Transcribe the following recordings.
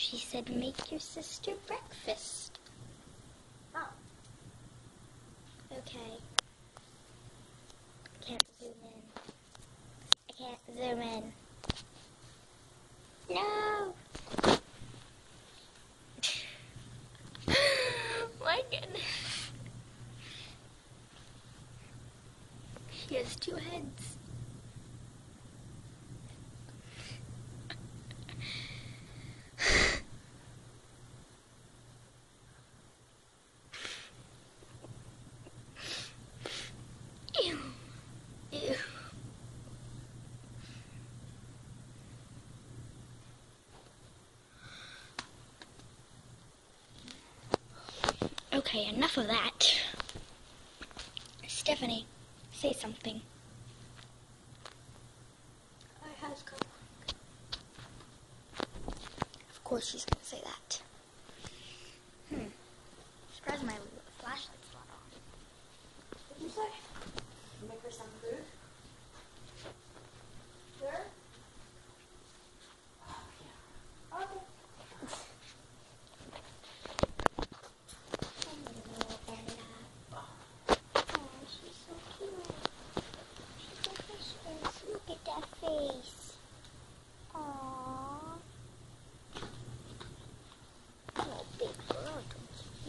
She said, make your sister breakfast. Oh. Okay. Can't zoom in. I can't zoom in. No! My goodness. She has two heads. Okay, enough of that. Stephanie, say something. I has come. Of course she's gonna say that. Hmm. Surprised my flashlight's not on. What did you say? Make her some food? Sure? Okay. Oh, she's so cute. She's so precious. Look at that face. Aww. You're a big girl, don't you?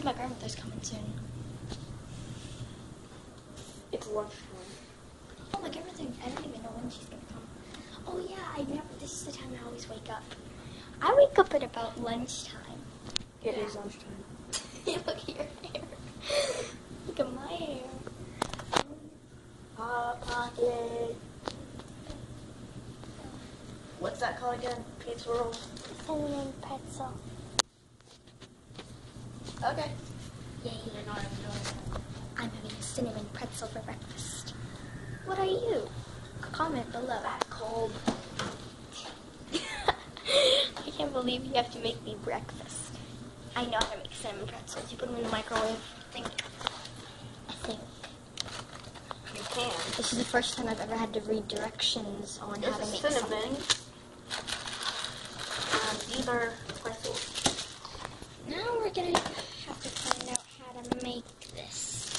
Said my grandmother's coming soon. It's lunchtime. Oh, like everything. I don't even know when she's gonna come. Oh yeah, I never. This is the time I always wake up. I wake up at about lunchtime. It is lunchtime. Look at your hair. Look at my hair. Hot pocket. What's that called again? Pizza roll. Cinnamon pretzel. Okay. Yay. You're not doing that. I'm having a cinnamon pretzel for breakfast. What are you? Comment below. Cold. I can't believe you have to make me breakfast. I know how to make cinnamon pretzels. You put them in the microwave. I think. I think. You can. This is the first time I've ever had to read directions on This how to make cinnamon. Um, these are pretzels. Now we're gonna have to find out how to make this.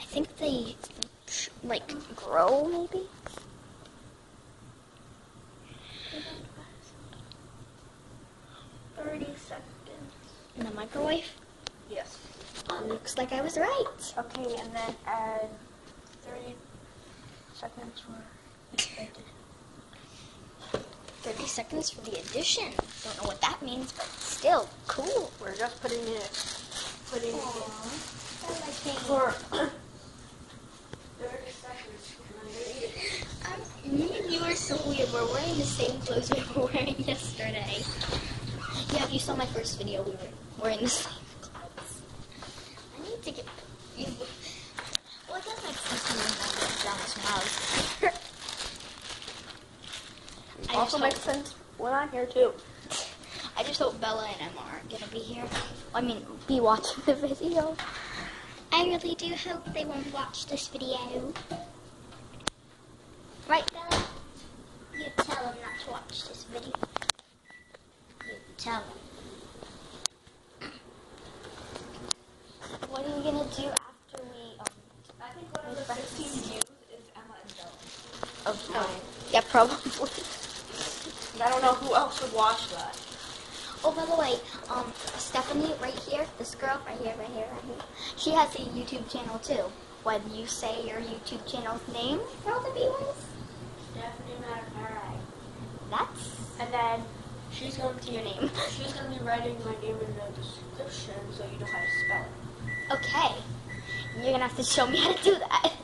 I think they like grow maybe. Thirty seconds. In the microwave. Yes. Looks like I was right. Okay, and then add thirty seconds for expected. 30 seconds for the addition. Don't know what that means, but still cool. We're just putting it, putting it For for thirty seconds. And I'm gonna eat it. um, me and you are so weird. We're wearing the same clothes we were wearing yesterday. Yeah, if you saw my first video, we were wearing the same clothes. I need to get you. Well, it does make sense to me down this house. I Also makes hope- sense when I'm here too. I just hope Bella and Emma aren't gonna be here. I mean, be watching the video. I really do hope they won't watch this video. Right, Bella? You tell them not to watch this video. You tell them. What are you gonna do after we, um, I think one of the 15 views is Emma and Bella. of mine? Yeah, probably. I don't know who else would watch that. Oh, by the way, um, Stephanie, right here, this girl, right here, right here, right here, she has a YouTube channel too. When you say your YouTube channel's name for all the viewers, Stephanie Matapari. And then she's going to your name. she's going to be writing my name in the description so you know how to spell it. Okay, you're gonna have to show me how to do that.